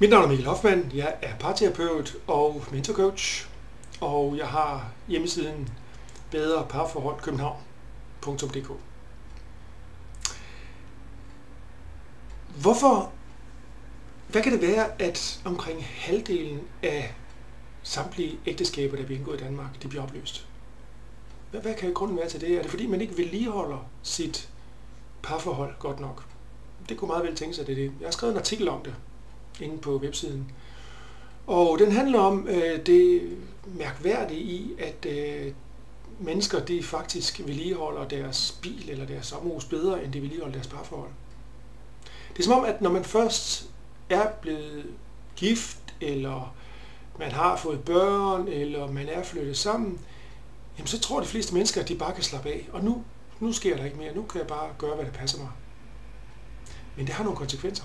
Mit navn er Mikkel Hoffmann, jeg er parterapeut og mentorcoach, og jeg har hjemmesiden bedre parforhold københavn.dk. Hvorfor, hvad kan det være, at omkring halvdelen af samtlige ægteskaber, der bliver indgået i Danmark, de bliver opløst? Hvad, hvad kan grunden være til det? Er det fordi, man ikke vedligeholder sit parforhold godt nok? Det kunne meget vel tænke sig, det det. Jeg har skrevet en artikel om det inde på websiden. Og den handler om øh, det mærkværdige i, at øh, mennesker de faktisk vedligeholder deres bil eller deres sommerhus bedre, end de vedligeholder deres parforhold. Det er som om, at når man først er blevet gift, eller man har fået børn, eller man er flyttet sammen, jamen så tror de fleste mennesker, at de bare kan slappe af. Og nu, nu sker der ikke mere. Nu kan jeg bare gøre, hvad der passer mig. Men det har nogle konsekvenser.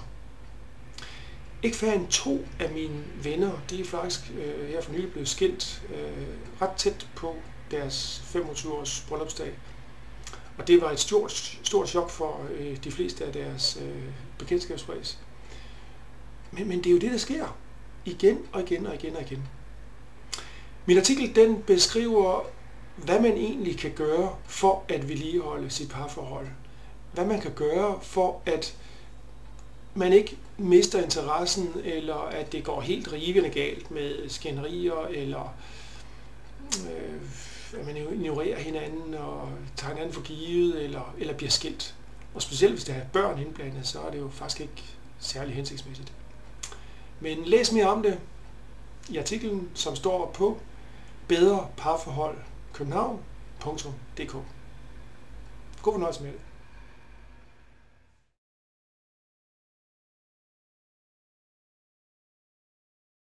Ikke færre end to af mine venner, de er faktisk øh, her for nylig blevet skilt øh, ret tæt på deres 25 års bryllupsdag. Og det var et stort, stort chok for øh, de fleste af deres øh, bekendtskabskreds. Men, men det er jo det, der sker igen og igen og igen og igen. Min artikel den beskriver, hvad man egentlig kan gøre for at vedligeholde sit parforhold. Hvad man kan gøre for at man ikke mister interessen, eller at det går helt rivende galt med skænderier, eller øh, at man ignorerer hinanden og tager hinanden for givet, eller, eller bliver skilt. Og specielt hvis der er børn indblandet, så er det jo faktisk ikke særlig hensigtsmæssigt. Men læs mere om det i artiklen, som står på bedreparforhold københavn.dk. God fornøjelse med det.